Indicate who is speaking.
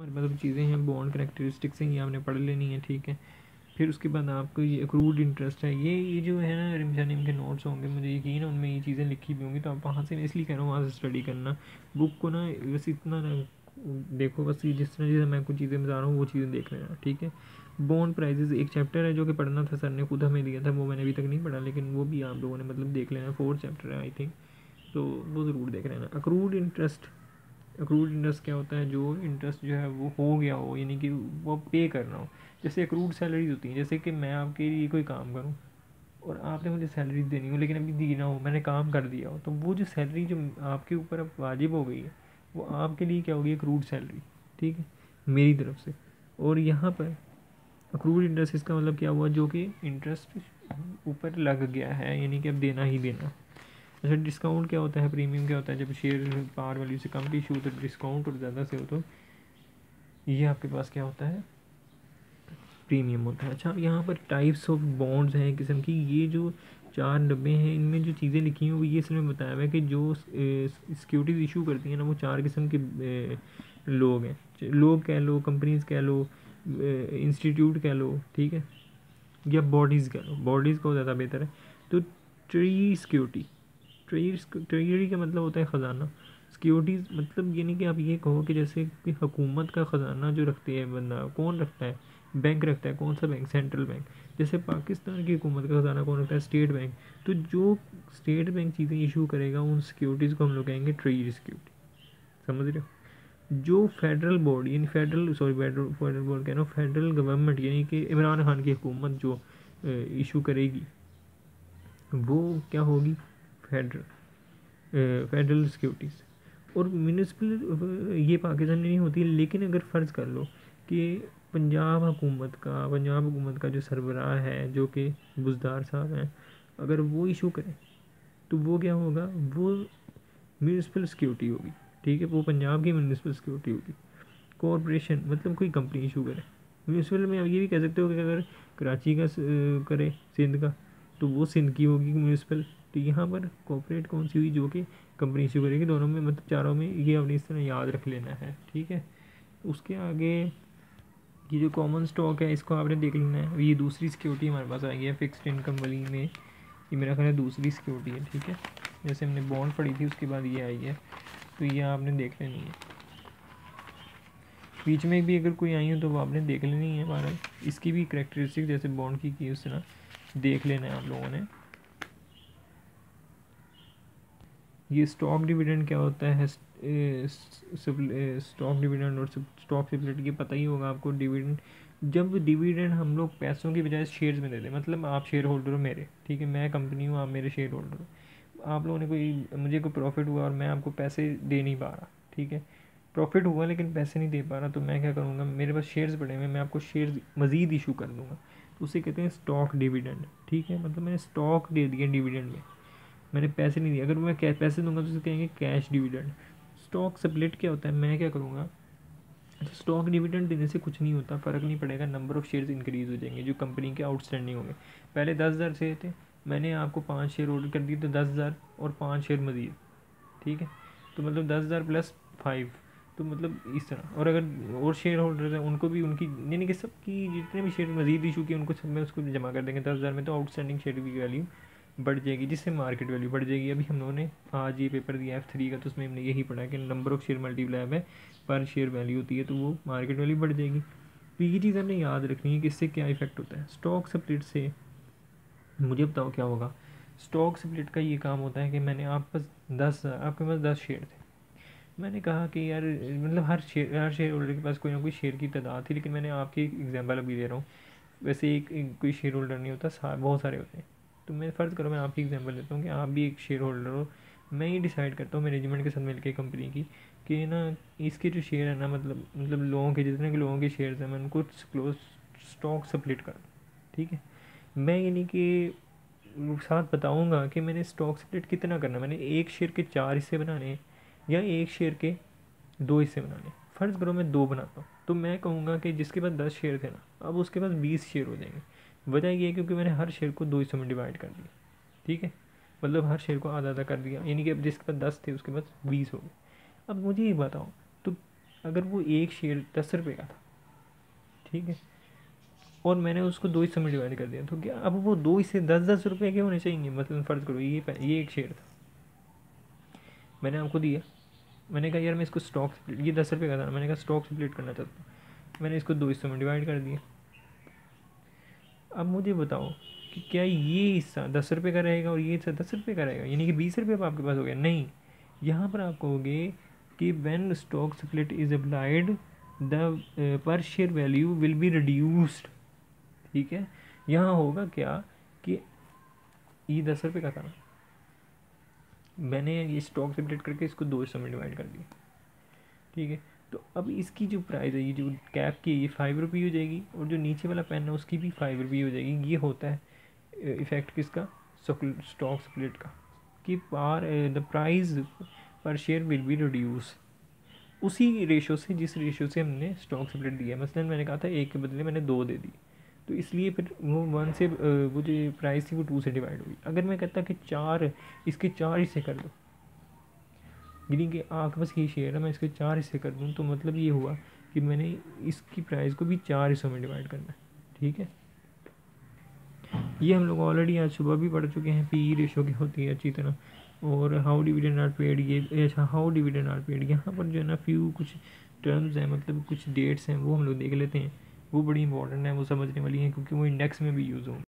Speaker 1: हमारे पास चीज़ें हैं बॉन्ड करेक्टरिस्टिक्स हैं, ये आपने पढ़ लेनी है, ठीक है। फिर उसके बाद आपको ये अक्रूड इंटरेस्ट है, ये ये जो है ना रिमशानिम के नोट्स होंगे, मुझे यकीन है उनमें ये चीज़ें लिखी भी होंगी तो आप वहाँ से मैं इसलिए कह रहा हूँ, वहाँ से स्टडी करना। बुक को ना, बस इतना ना, देखो बस जिस तरह जैसे मैं कुछ चीज़ें बता रहा हूँ, वो चीज़ें देख लेना ठीक है। बॉन्ड प्राइजेज एक चैप्टर है जो कि पढ़ना था, सर ने खुद हमें दिया था, वो मैंने अभी तक नहीं पढ़ा, लेकिन वो भी आप लोगों ने मतलब देख लेना फोर्थ चैप्टर है आई थिंक तो वो ज़रूर देख लेना। अक्रूड इंटरेस्ट अक्रूड इंटरेस्ट क्या होता है? जो इंटरेस्ट जो है, वो हो गया हो, यानी कि वो पे करना हो। जैसे अक्रूड सैलरीज होती हैं, जैसे कि मैं आपके लिए कोई काम करूँ, और आपने मुझे सैलरी देनी हो, लेकिन अभी दी ना हो, मैंने काम कर दिया हो तो वो जो सैलरी जो आपके ऊपर अब वाजिब हो गई है, वो आपके लिए क्या होगी? अक्रूड सैलरी ठीक है? मेरी तरफ़ से। और यहाँ पर अक्रूड इंटरेस्ट इसका मतलब क्या हुआ? जो कि इंटरेस्ट ऊपर लग गया है, यानी कि अब देना ही देना। अच्छा डिस्काउंट क्या होता है? प्रीमियम क्या होता है? जब शेयर पार वैल्यू से कम की इशू तो डिस्काउंट और ज़्यादा से हो तो। ये आपके पास क्या होता है? प्रीमियम होता है। अच्छा यहाँ पर टाइप्स ऑफ़ बॉन्ड्स हैं किस्म की। ये जो चार डब्बे हैं, इनमें जो चीज़ें लिखी हैं, वो ये इसमें बताया हुआ है कि जो सिक्योरिटीज़ इशू करती हैं ना, वो चार किस्म के लोग हैं। लोग कह लो कंपनीज़ कह लो इंस्टीट्यूट कह लो, ठीक है? या बॉडीज़ कह लो। बॉडीज़ को ज़्यादा बेहतर है। तो ट्री सिक्योरिटी ट्री ट्रेजरी का मतलब होता है ख़जाना। सिक्योरिटीज़ मतलब ये नहीं कि आप ये कहो कि जैसे कि हुकूमत का ख़जाना जो रखती है बंदा, कौन रखता है? बैंक रखता है, कौन सा बैंक सेंट्रल बैंक जैसे पाकिस्तान की हुकूमत का ख़जाना कौन रखता है? स्टेट बैंक तो जो स्टेट बैंक चीज़ें इशू करेगा, उन सिक्योरिटीज़ को हम लोग कहेंगे ट्रेजरी सिक्योरिटी समझ रहे हो? जो फेडरल बोर्ड यानी federal sorry federal federal board कह फेडरल गवर्नमेंट यानी कि इमरान खान की हुकूमत जो इशू करेगी, वो क्या होगी? फेडरल फेडरल सिक्योरिटीज़ और म्यूनसिपल ये पाकिस्तान में नहीं होती, लेकिन अगर फ़र्ज़ कर लो कि पंजाब हुकूमत का, पंजाब हुकूमत का जो सरबराह है, जो कि बुजदार साहब हैं, अगर वो इशू करें तो वो क्या होगा? वो म्यूनसिपल सिक्योरिटी होगी, ठीक है? वो पंजाब की म्यूनसिपल सिक्योरिटी होगी। कॉरपोरेशन मतलब कोई कंपनी इशू करे। म्यूनसिपल में आप ये भी कह सकते हो कि अगर कराची का करे सिंध का तो वो सिंध की होगी म्यूनसिपल तो यहाँ पर कॉपरेट कौन सी हुई जो कि कंपनी इशू करेगी? दोनों में मतलब चारों में ये अपनी इस तरह याद रख लेना है, ठीक है? उसके आगे ये जो कॉमन स्टॉक है, इसको आपने देख लेना है। ये दूसरी सिक्योरिटी हमारे पास आई है फिक्स्ड इनकम वाली में। ये मेरा ख्याल है दूसरी सिक्योरिटी है, ठीक है? जैसे हमने बॉन्ड पढ़ी थी, उसके बाद ये आई है। तो ये आपने देख लेनी है। बीच में भी अगर कोई आई हो तो वो आपने देख लेनी है हमारा इसकी भी करेक्टरिस्टिक जैसे बॉन्ड की की उस तरह देख लेना है आप लोगों ने। ये स्टॉक डिविडेंड क्या होता है? स्टॉक डिविडेंड और स्टॉक सिबिलिटी के पता ही होगा आपको डिविडेंड जब डिविडेंड हम लोग पैसों की बजाय शेयर्स में देते हैं मतलब आप शेयर होल्डर हो मेरे, ठीक है? मैं कंपनी हूँ, आप मेरे शेयर होल्डर हो। आप लोगों ने कोई, मुझे कोई प्रॉफिट हुआ और मैं आपको पैसे दे नहीं पा रहा, ठीक है? प्रॉफिट हुआ लेकिन पैसे नहीं दे पा रहा तो मैं क्या करूँगा? मेरे पास शेयर्स पड़े हुए मैं आपको शेयर्स मज़ीद इशू कर दूँगा। तो उसे कहते हैं स्टॉक डिविडेंड ठीक है? मतलब मैंने स्टॉक दे दिया डिविडेंड में। मैंने पैसे नहीं दिए। अगर मैं पैसे दूँगा तो उसे कहेंगे कैश डिविडेंड स्टॉक स्प्लिट क्या होता है? मैं क्या करूँगा? तो स्टॉक डिविडेंड देने से कुछ नहीं होता, फ़र्क नहीं पड़ेगा। नंबर ऑफ़ शेयर्स इंक्रीज़ हो जाएँगे, जो कंपनी के आउटस्टैंडिंग होंगे। पहले दस हज़ार शेयर थे, मैंने आपको पाँच शेयर ऑर्डर कर दिए तो दस हज़ार और पाँच शेयर मज़ीद ठीक है? तो मतलब दस हज़ार प्लस फाइव तो मतलब इस तरह। और अगर और शेयर होल्डर्स हैं, उनको भी उनकी, यानी कि सबकी जितने भी शेयर मज़ीद इशू किए उनको सब में उसको जमा कर देंगे। दस हज़ार में तो आउटस्टैंडिंग शेयर की वैल्यू बढ़ जाएगी जिससे मार्केट वैल्यू बढ़ जाएगी। अभी हम लोगों ने आज ये पेपर दिया एफ़ थ्री का तो उसमें हमने यही पढ़ा कि नंबर ऑफ़ शेयर मल्टीप्लाई में पर शेयर वैल्यू होती है तो वो मार्केट वैल्यू बढ़ जाएगी। तो ये चीज़ हमने याद रखनी है कि इससे क्या इफ़ेक्ट होता है। स्टॉक स्प्लिट से मुझे बताओ क्या होगा। स्टॉक स्प्लिट का ये काम होता है कि मैंने आप पास दस आपके पास दस शेयर थे। मैंने कहा कि यार मतलब हर शेयर हर शेयर होल्डर के पास कोई ना कोई शेयर की तादाद थी लेकिन मैंने आपकी एग्ज़ाम्पल अभी दे रहा हूँ। वैसे एक, कोई शेयर होल्डर नहीं होता बहुत सारे होते हैं। तो मैं फ़र्ज़ करो, मैं आपकी एग्जांपल लेता हूँ कि आप भी एक शेयर होल्डर हो। मैं ये डिसाइड करता हूँ मैनेजमेंट के साथ मिल के कंपनी की, कि ना इसके जो शेयर है ना मतलब मतलब लोगों के, जितने के लोगों के शेयर हैं, मैं उनको क्लोज स्टॉक सप्लिट कर ठीक है? मैं यानी कि साथ बताऊँगा कि मैंने स्टॉक स्प्लिट कितना करना मैंने एक शेयर के चार हिस्से बनाने या एक शेयर के दो हिस्से बनाने फ़र्ज़ करो मैं दो बनाता हूँ। तो मैं कहूँगा कि जिसके पास दस शेयर थे ना, अब उसके पास बीस शेयर हो जाएँगे। वजह ये है क्योंकि मैंने हर शेयर को दो हिस्सों में डिवाइड कर दिया। ठीक है? मतलब हर शेयर को आधा आधा कर दिया। यानी कि अब जिसके पास दस थे, उसके पास बीस हो गए। अब मुझे ये बताओ तो अगर वो एक शेयर दस रुपये का था, ठीक है? और मैंने उसको दो हिस्सों में डिवाइड कर दिया तो क्या अब वो दो हिस्से दस दस रुपये के होने चाहिए? मतलब फ़र्ज़ करो, ये ये एक शेयर था। मैंने आपको दिया। मैंने कहा, यार, मैं इसको स्टॉक ये दस रुपये का था। मैंने कहा स्टॉक स्प्लिट करना चाहता हूँ मैंने इसको दो हिस्सों में डिवाइड कर दिया। अब मुझे बताओ कि क्या ये हिस्सा दस रुपये का रहेगा और ये हिस्सा दस रुपये का रहेगा? यानी कि बीस रुपये अब आपके पास हो गया। नहीं। यहाँ पर आप कहोगे कि when stock split is applied the per share value will be reduced ठीक है? यहाँ होगा क्या कि ये दस रुपये का था ना। मैंने ये स्टॉक सेपरेट करके इसको दो हिस्सों में डिवाइड कर दिया। ठीक है? तो अब इसकी जो प्राइस है, ये जो कैप की ये फाइव रुपी हो जाएगी और जो नीचे वाला पेन है, उसकी भी फाइव रुपी हो जाएगी। ये होता है इफ़ेक्ट किसका? स्टॉक स्प्लिट का, कि par the price per share will be reduce उसी रेशो से, जिस रेशो से हमने स्टॉक स्प्लिट दिया मसलन मैंने कहा था, एक के बदले मैंने दो दे दी। तो इसलिए फिर वो वन से वो जो प्राइस थी, वो टू से डिवाइड हुई अगर मैं कहता कि चार, इसके चार हिस्से कर दो यानी कि आपके पास ये शेयर है, मैं इसके चार हिस्से कर दूँ तो मतलब ये हुआ कि मैंने इसकी प्राइस को भी चार हिस्सों में डिवाइड करना है, ठीक है? ये हम लोग ऑलरेडी आज सुबह भी पढ़ चुके हैं पी रेशो की होती है अच्छी तरह, और हाउ डिविडेंड आर पेड ये अच्छा हाउ डिविडेंड आर पेड यहाँ पर जो है ना फ्यू कुछ टर्म्स हैं मतलब कुछ डेट्स हैं, वो हम लोग देख लेते हैं, वो बड़ी इंपॉर्टेंट है, वो समझने वाली हैं, क्योंकि वो इंडेक्स में भी यूज़ होंगे।